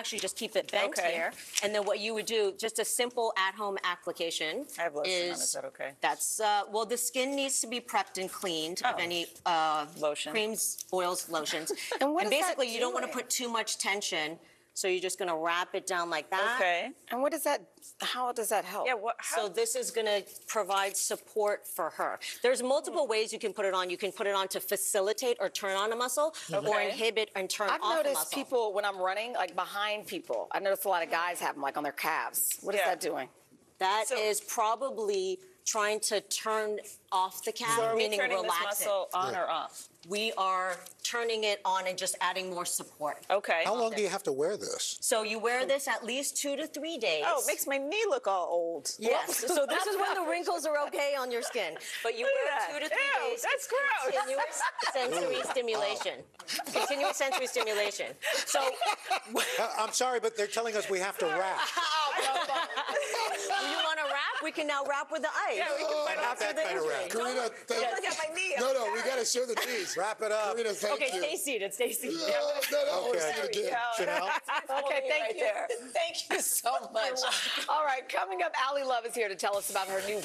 actually just keep it bent Okay. here. And then what you would do, just a simple at-home application. I have lotion on, is is that okay? That's, uh, well, the skin needs to be prepped and cleaned of Oh. any uh, Lotion. creams, oils, lotions. And what is that basically, you don't want to put too much tension, so you're just going to wrap it down like that. Okay. And what does that, how does that help? Yeah, what, So this is going to provide support for her. There's multiple ways you can put it on. You can put it on to facilitate or turn on a muscle, or inhibit and turn I've off a noticed people when I'm running, like behind people. I noticed a lot of guys have them like on their calves. What is Yeah. that doing? That So- is probably trying to turn off the calf, so are we meaning turning this relax it. muscle on or off? We are turning it on and just adding more support. Okay. How long do you have to wear this? So you wear this at least two to three days. Oh, it makes my knee look all old. Yes. so this is when the wrinkles are okay on your skin. But you wear at two to three Ew, days. that's gross. Continuous sensory stimulation. Continuous sensory stimulation. So I'm sorry, but they're telling us we have to wrap. you want to wrap? We can now rap with the ice. Yeah, we can put Not that the kind of injury. wrap. Karina, thank Look at my knee. No, no, we got to show the knees. Wrap it up. Karina, thank Okay, you. stay seated. Stay seated. No, no, no, I Okay. see it again. Chanel? Okay, thank right you. there. Thank you so much. All right, coming up, Ally Love is here to tell us about her new